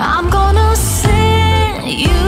I'm gonna send you